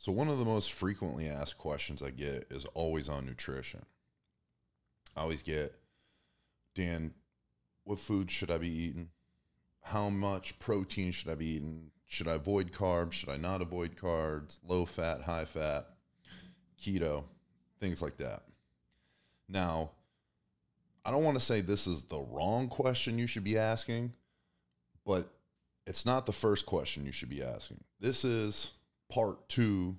So, one of the most frequently asked questions I get is always on nutrition. I always get, Dan, what food should I be eating? How much protein should I be eating? Should I avoid carbs? Should I not avoid carbs? Low fat, high fat, keto, things like that. Now, I don't want to say this is the wrong question you should be asking, but it's not the first question you should be asking. This is part two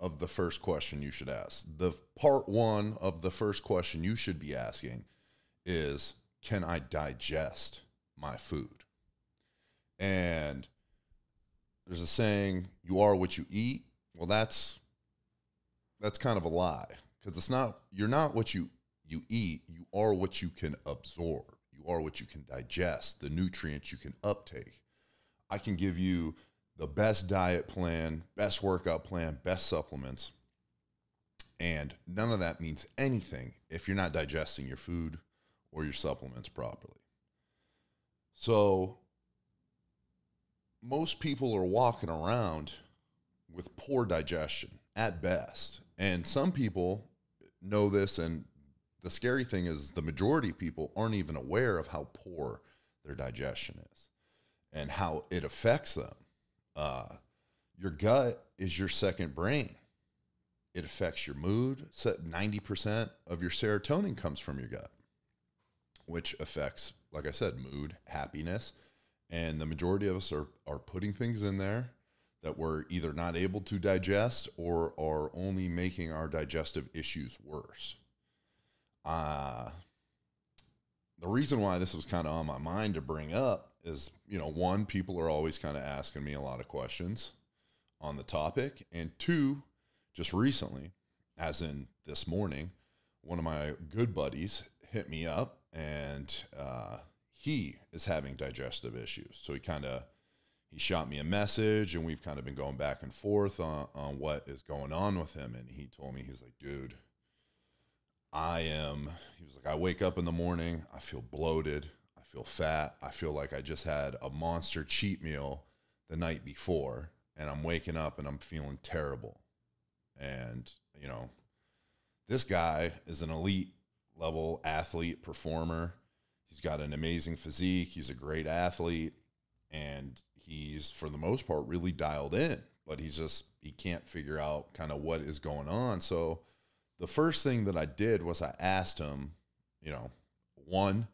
of the first question you should ask. The part one of the first question you should be asking is Can I digest my food? And there's a saying, you are what you eat. Well, that's that's kind of a lie because it's not you're not what you you eat, you are what you can absorb. You are what you can digest, the nutrients you can uptake. I can give you the best diet plan, best workout plan, best supplements. And none of that means anything if you're not digesting your food or your supplements properly. So, most people are walking around with poor digestion at best. And some people know this. And the scary thing is, the majority of people aren't even aware of how poor their digestion is and how it affects them uh, your gut is your second brain. It affects your mood. 90% of your serotonin comes from your gut, which affects, like I said, mood, happiness. And the majority of us are, are putting things in there that we're either not able to digest or are only making our digestive issues worse. Uh, the reason why this was kind of on my mind to bring up is you know one people are always kind of asking me a lot of questions on the topic. And two just recently as in this morning one of my good buddies hit me up and uh, he is having digestive issues. So he kind of he shot me a message and we've kind of been going back and forth on, on what is going on with him. And he told me he's like dude i am he was like i wake up in the morning i feel bloated feel fat. I feel like I just had a monster cheat meal the night before and I'm waking up and I'm feeling terrible. And, you know, this guy is an elite level athlete, performer. He's got an amazing physique. He's a great athlete. And he's, for the most part, really dialed in, but he's just, he can't figure out kind of what is going on. So the first thing that I did was I asked him, you know, one,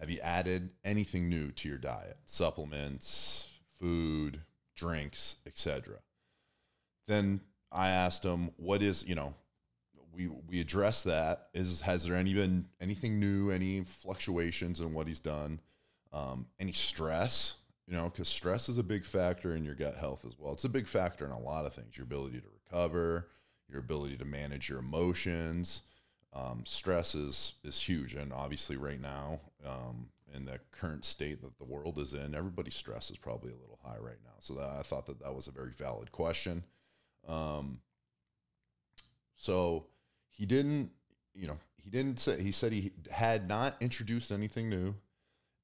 have you added anything new to your diet? Supplements, food, drinks, etc. Then I asked him, what is, you know, we we address that. Is has there any been anything new, any fluctuations in what he's done? Um, any stress? You know, because stress is a big factor in your gut health as well. It's a big factor in a lot of things. Your ability to recover, your ability to manage your emotions, um, stress is is huge, and obviously right now, um, in the current state that the world is in, everybody's stress is probably a little high right now. So that, I thought that that was a very valid question. Um, so he didn't, you know, he didn't say. He said he had not introduced anything new.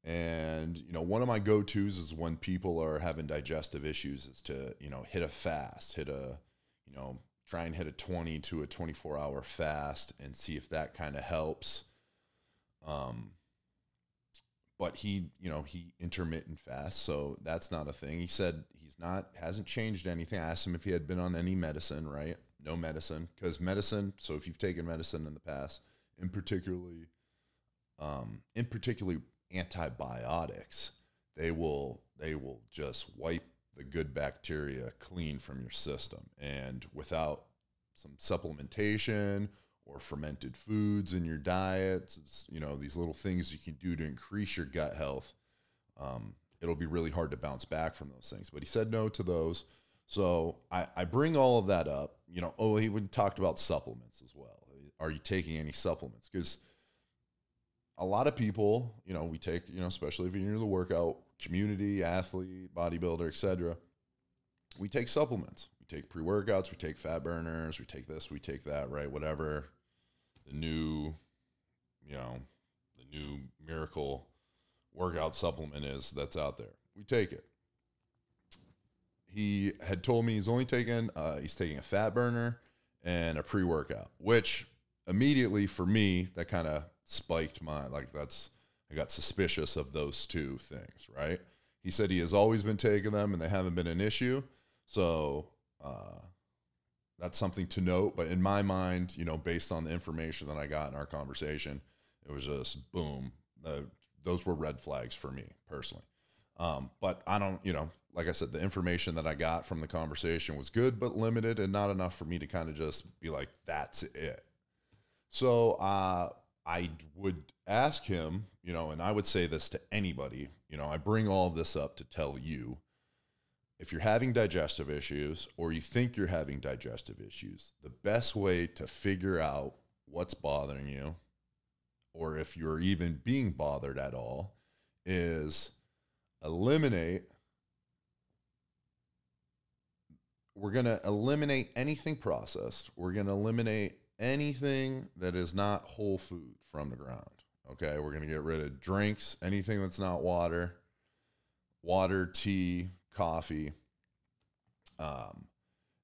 And you know, one of my go-tos is when people are having digestive issues, is to you know hit a fast, hit a you know try and hit a 20 to a 24 hour fast and see if that kind of helps. Um, but he, you know, he intermittent fast, so that's not a thing. He said he's not hasn't changed anything. I asked him if he had been on any medicine, right? No medicine, because medicine. So if you've taken medicine in the past, in particularly, um, in particularly antibiotics, they will they will just wipe the good bacteria clean from your system. And without some supplementation or fermented foods in your diet, you know, these little things you can do to increase your gut health, um, it'll be really hard to bounce back from those things. But he said no to those. So I, I bring all of that up. You know, oh, he would talked about supplements as well. Are you taking any supplements? Because a lot of people, you know, we take, you know, especially if you're in the workout community, athlete, bodybuilder, etc. We take supplements. We take pre workouts. We take fat burners. We take this. We take that. Right? Whatever the new, you know, the new miracle workout supplement is that's out there. We take it. he had told me he's only taking uh, he's taking a fat burner and a pre workout, which immediately for me that kind of spiked my like that's I got suspicious of those two things, right? He said he has always been taking them and they haven't been an issue, so uh, that's something to note. But in my mind, you know, based on the information that I got in our conversation, it was just boom. The, those were red flags for me personally. Um, but I don't, you know, like I said, the information that I got from the conversation was good, but limited and not enough for me to kind of just be like, that's it. So uh, I would ask him, you know, and I would say this to anybody, you know, I bring all this up to tell you if you're having digestive issues or you think you're having digestive issues, the best way to figure out what's bothering you or if you're even being bothered at all is eliminate we're going to eliminate anything processed. We're going to eliminate anything that is not whole food from the ground. Okay, we're going to get rid of drinks, anything that's not water, water, tea, coffee, um,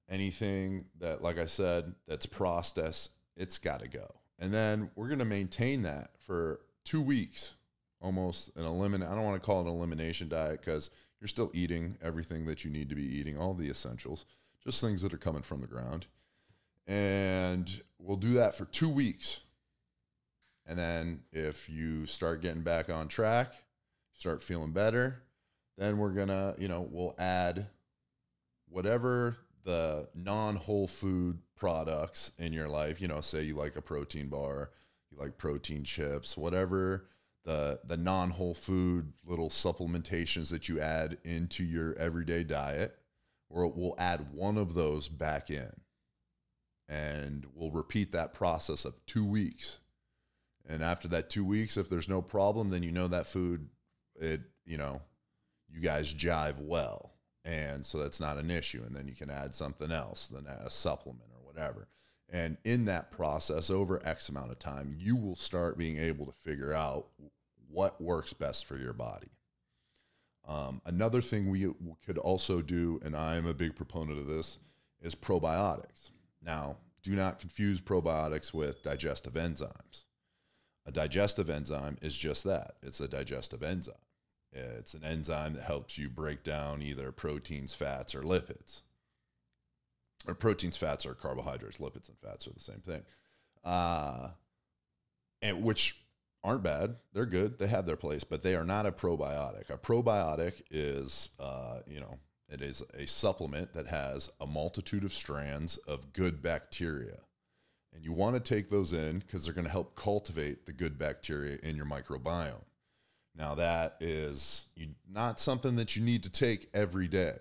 anything that, like I said, that's processed, it's got to go. And then we're going to maintain that for two weeks, almost an eliminate. I don't want to call it an elimination diet because you're still eating everything that you need to be eating, all the essentials, just things that are coming from the ground. And we'll do that for two weeks. And then if you start getting back on track, start feeling better, then we're to, you know, we'll add whatever the non whole food products in your life, you know, say you like a protein bar, you like protein chips, whatever the the non whole food little supplementations that you add into your everyday diet, or we'll add one of those back in. And we'll repeat that process of 2 weeks. And after that 2 weeks if there's no problem, then you know that food it, you know, you guys jive well. And so that's not an issue. And then you can add something else then a supplement or whatever. And in that process over x amount of time you will start being able to figure out what works best for your body. Um, another thing we could also do and i'm a big proponent of this is probiotics. Now do not confuse probiotics with digestive enzymes. A digestive enzyme is just that. It's a digestive enzyme it's an enzyme that helps you break down either proteins, fats, or lipids. Or proteins, fats, or carbohydrates. Lipids and fats are the same thing. Uh, and which aren't bad. They're good. They have their place, but they are not a probiotic. A probiotic is, uh, you know, it is a supplement that has a multitude of strands of good bacteria. And you want to take those in because they're going to help cultivate the good bacteria in your microbiome. Now, that is not something that you need to take every day.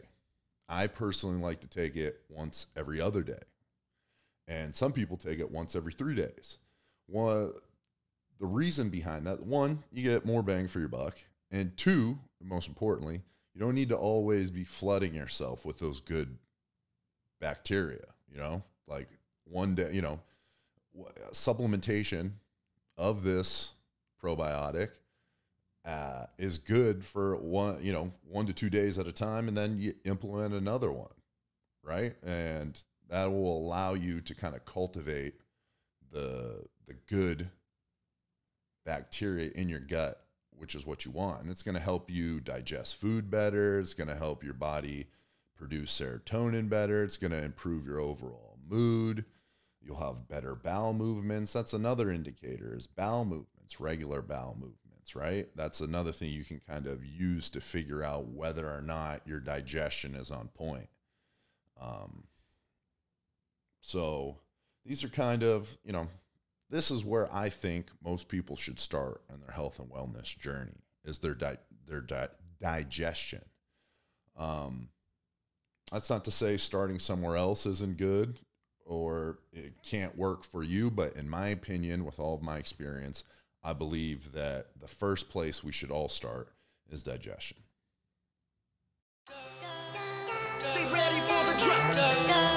I personally like to take it once every other day. And some people take it once every three days. One, the reason behind that one, you get more bang for your buck. And two, most importantly, you don't need to always be flooding yourself with those good bacteria, you know, like one day, you know, supplementation of this probiotic uh, is good for one, you know, one to two days at a time, and then you implement another one, right? And that will allow you to kind of cultivate the the good bacteria in your gut, which is what you want. And it's going to help you digest food better. It's going to help your body produce serotonin better. It's going to improve your overall mood. You'll have better bowel movements. That's another indicator is bowel movements, regular bowel movements right? That's another thing you can kind of use to figure out whether or not your digestion is on point. Um, so these are kind of, you know, this is where I think most people should start in their health and wellness journey is their di- their di- digestion. Um, that's not to say starting somewhere else isn't good or it can't work for you, but in my opinion, with all of my experience, I believe that the first place we should all start is digestion. They ready for the drop.